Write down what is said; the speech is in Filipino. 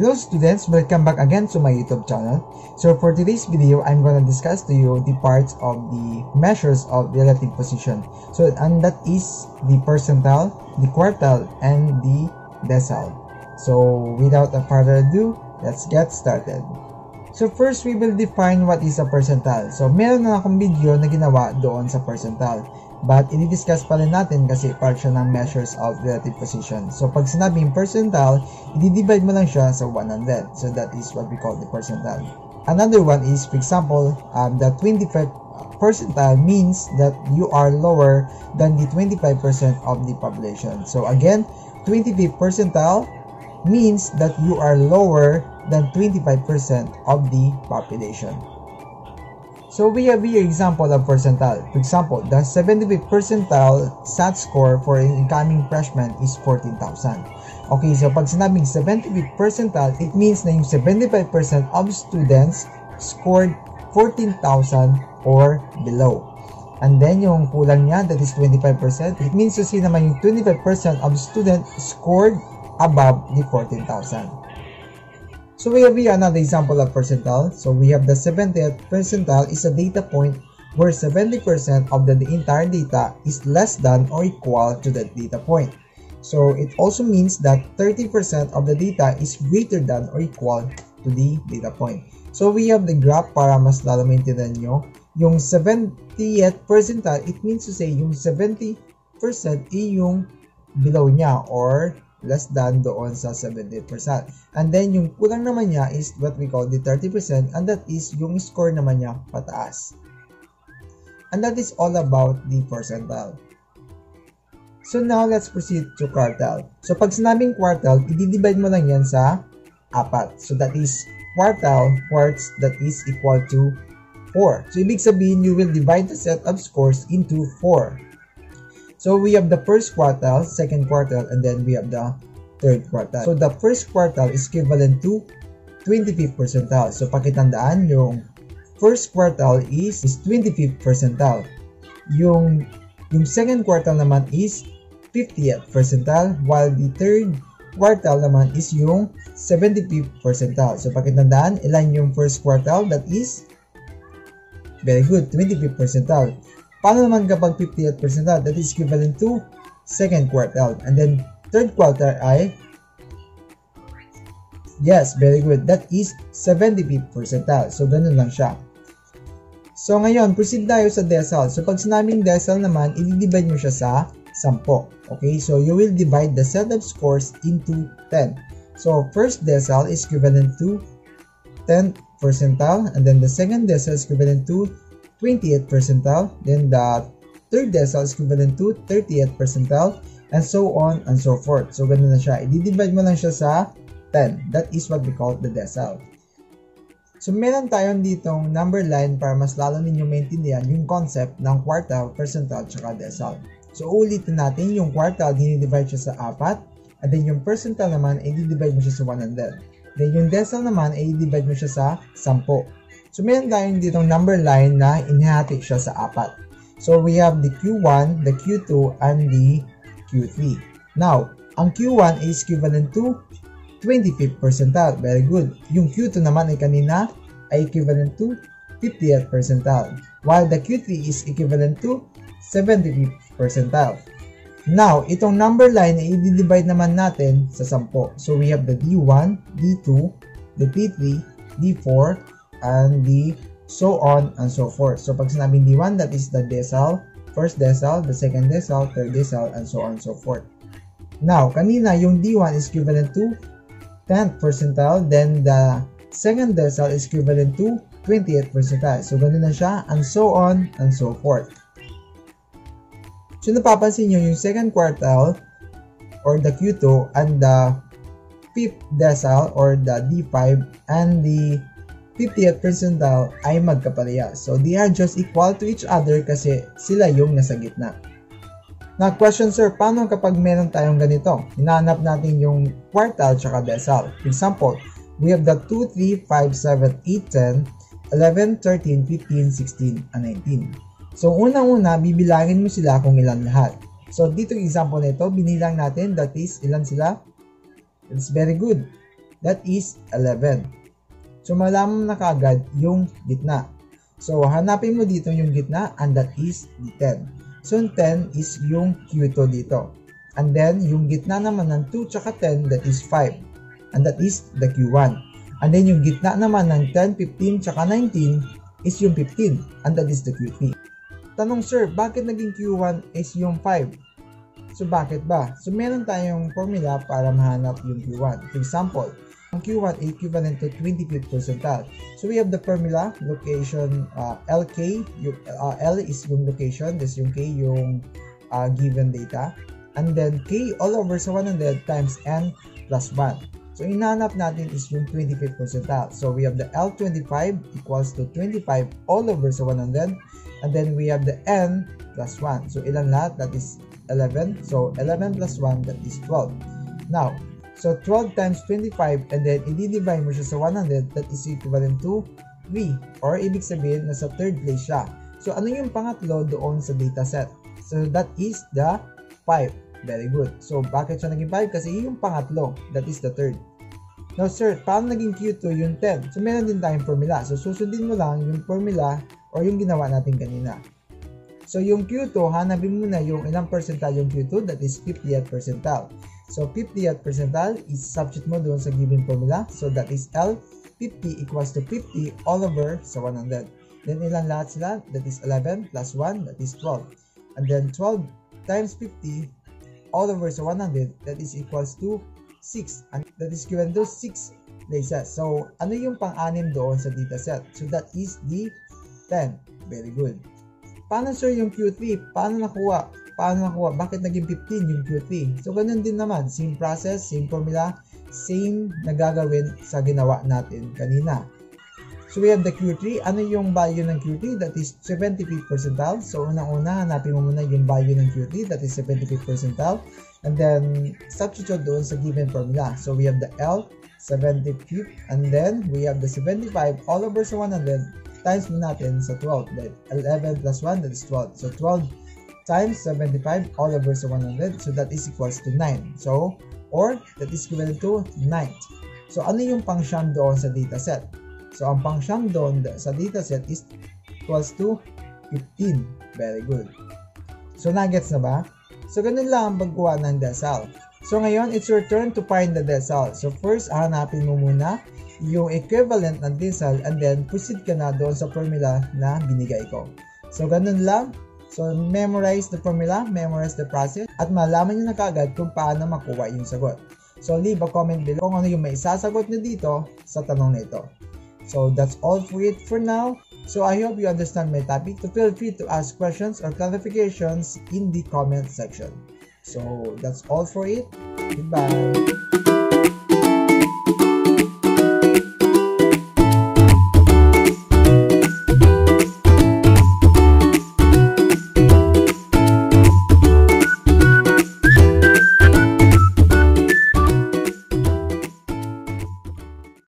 Hello students, welcome back again to my YouTube channel. So for today's video, I'm gonna discuss to you the parts of the measures of relative position. So and that is the percentile, the quartile, and the decile. So without a further ado, let's get started. So first, we will define what is a percentile. So meron na akong video na ginawa doon sa percentile. But, i-discuss pa rin natin kasi part siya ng measures of relative position. So, pag sinabing percentile, i-divide mo lang siya sa 100. So, that is what we call the percentile. Another one is, for example, um, the 25 percentile means that you are lower than the 25% of the population. So, again, 25 percentile means that you are lower than 25% of the population. So we have here example of percentile. For example, the 75th percentile SAT score for an incoming freshman is 14,000. Okay, so pag sinabing 75th percentile, it means na yung 75% of students scored 14,000 or below. And then yung kulang niya, that is 25%, it means to see naman yung 25% of students scored above the 14,000. So we have here another example of percentile. So we have the 70th percentile is a data point where 70% of the, entire data is less than or equal to that data point. So it also means that 30% of the data is greater than or equal to the data point. So we have the graph para mas lalo maintindihan nyo. Yung 70th percentile, it means to say yung 70% ay yung below niya or less than doon sa 70%. And then, yung kulang naman niya is what we call the 30% and that is yung score naman niya pataas. And that is all about the percentile. So now, let's proceed to quartile. So pag sinabing quartile, i-divide mo lang yan sa apat. So that is quartile quarts that is equal to 4. So ibig sabihin, you will divide the set of scores into 4. So we have the first quartile, second quartile, and then we have the third quartile. So the first quartile is equivalent to 25th percentile. So pakitandaan yung first quartile is, is 25th percentile. Yung, yung second quartile naman is 50th percentile while the third quartile naman is yung 75th percentile. So pakitandaan, ilan yung first quartile? That is very good, 25th percentile. Paano naman kapag 50th percentile? That is equivalent to second quartile. And then, third quartile ay Yes, very good. That is 75th percentile. So, ganun lang siya. So, ngayon, proceed tayo sa decile. So, pag sinabing decile naman, i-divide mo siya sa 10. Okay? So, you will divide the set of scores into 10. So, first decile is equivalent to 10th percentile. And then, the second decile is equivalent to 20th percentile, then the third decile is equivalent to 30th percentile, and so on and so forth. So, ganun na siya. I-divide mo lang siya sa 10. That is what we call the decile. So, meron tayong ditong number line para mas lalo ninyo maintindihan yung concept ng quartile, percentile, tsaka decile. So, ulitin natin yung quartile, dinidivide siya sa 4, and then yung percentile naman, ay divide mo siya sa 100. Then, yung decile naman, ay divide mo siya sa 10. So, meron tayong ditong number line na inihati siya sa apat. So, we have the Q1, the Q2, and the Q3. Now, ang Q1 is equivalent to 25th percentile. Very good. Yung Q2 naman ay kanina ay equivalent to 50th percentile. While the Q3 is equivalent to 75th percentile. Now, itong number line ay i-divide naman natin sa 10. So, we have the D1, D2, the D3, D4, and the so on and so forth. So pag sinabing D1, that is the decile, first decile, the second decile, third decile, and so on and so forth. Now, kanina yung D1 is equivalent to 10th percentile, then the second decile is equivalent to 20th percentile. So ganun na siya, and so on and so forth. So napapansin nyo yung second quartile or the Q2 and the fifth decile or the D5 and the 50th percentile ay magkapareha. So, they are just equal to each other kasi sila yung nasa gitna. Na question sir, paano kapag meron tayong ganito? Hinahanap natin yung quartile tsaka. For example, we have the 2, 3, 5, 7, 8, 10, 11, 13, 15, 16, and 19. So, unang-una, bibilangin mo sila kung ilan lahat. So, dito example nito, binilang natin, that is, ilan sila? It's very good. that is 11. So malaman na kagad yung gitna. So hanapin mo dito yung gitna and that is the 10. So yung 10 is yung Q2 dito. And then yung gitna naman ng 2 tsaka 10 that is 5. And that is the Q1. And then yung gitna naman ng 10, 15 tsaka 19 is yung 15 and that is the Q3. Tanong sir, bakit naging Q1 is yung 5? So bakit ba? So meron tayong formula para mahanap yung Q1. For example, ang Q1 is equivalent to 25th percentile. So we have the formula, location uh, LK, yung, uh, L is yung location, this yung K yung uh, given data. And then K all over sa 100 times N plus 1. So, inahanap natin is yung 25th percentile. So, we have the L25 equals to 25 all over sa 100. And then, we have the N plus 1. So, ilan lahat? That is 11. So, 11 plus 1, that is 12. Now, so 12 times 25 and then i-divide mo siya sa 100, that is equivalent to 3. Or, ibig sabihin, nasa third place siya. So, ano yung pangatlo doon sa dataset? So, that is the 5. Very good. So, bakit siya naging 5? Kasi yung pangatlo, that is the third. Now, sir, paano naging Q2 yung 10? So, meron din tayong formula. So, susundin mo lang yung formula or yung ginawa natin kanina. So, yung Q2, hanapin mo na yung ilang percentile yung Q2, that is 50th percentile. So, 50th percentile is substitute mo doon sa given formula. So, that is L, 50 equals to 50 all over sa 100. Then, ilan lahat sila? That is 11 plus 1, that is 12. And then, 12 times 50 all over sa 100, that is equals to 6 and that is given to 6 places. So, ano yung pang-anim doon sa dataset? So, that is the 10. Very good. Paano sir yung Q3? Paano nakuha? Paano nakuha? Bakit naging 15 yung Q3? So, ganun din naman. Same process, same formula, same na gagawin sa ginawa natin kanina. So, we have the Q3. Ano yung value ng Q3? That is 75th percentile. So, unang-una, hanapin mo muna yung value ng Q3. That is 75th percentile. And then, substitute doon sa given formula. So, we have the L, 75th. And then, we have the 75 all over sa 100 times mo natin sa 12. That 11 plus 1, that is 12. So, 12 times 75 all over sa 100. So, that is equals to 9. So, or, that is equivalent to 9. So, ano yung pang-sum doon sa dataset? So, ang pang-sum doon sa dataset is equals to 15. Very good. So, nuggets na ba? So, ganun lang ang pagkuha ng decile. So, ngayon, it's your turn to find the decile. So, first, hanapin mo muna yung equivalent ng decile and then proceed ka na doon sa formula na binigay ko. So, ganun lang. So, memorize the formula, memorize the process, at malaman nyo na kagad kung paano makuha yung sagot. So, leave a comment below kung ano yung may isasagot nyo dito sa tanong na ito. So that's all for it for now. So I hope you understand my topic. So feel free to ask questions or clarifications in the comment section. So that's all for it. Goodbye.